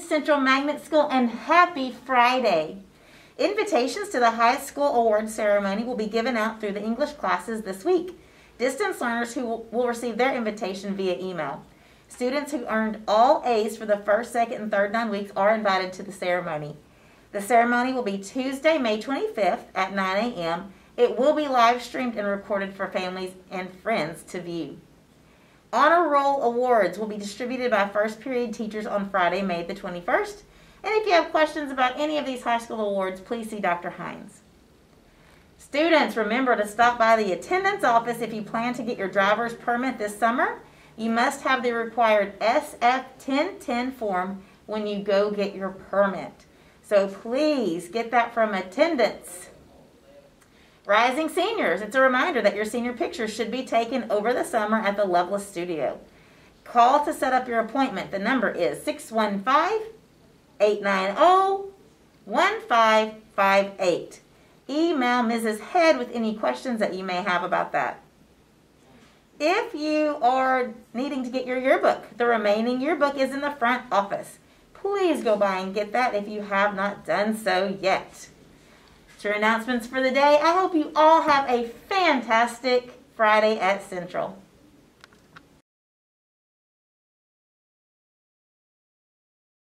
Central Magnet School, and happy Friday. Invitations to the high school award ceremony will be given out through the English classes this week. Distance learners who will receive their invitation via email. Students who earned all A's for the first, second, and third nine weeks are invited to the ceremony. The ceremony will be Tuesday, May 25th at 9 a.m. It will be live streamed and recorded for families and friends to view. Honor Roll Awards will be distributed by first period teachers on Friday, May the 21st. And if you have questions about any of these high school awards, please see Dr. Hines. Students, remember to stop by the attendance office if you plan to get your driver's permit this summer. You must have the required SF 1010 form when you go get your permit. So please get that from attendance. Rising seniors, it's a reminder that your senior pictures should be taken over the summer at the Loveless Studio. Call to set up your appointment. The number is 615 890 1558. Email Mrs. Head with any questions that you may have about that. If you are needing to get your yearbook, the remaining yearbook is in the front office. Please go by and get that if you have not done so yet. That's your announcements for the day. I hope you all have a fantastic Friday at Central.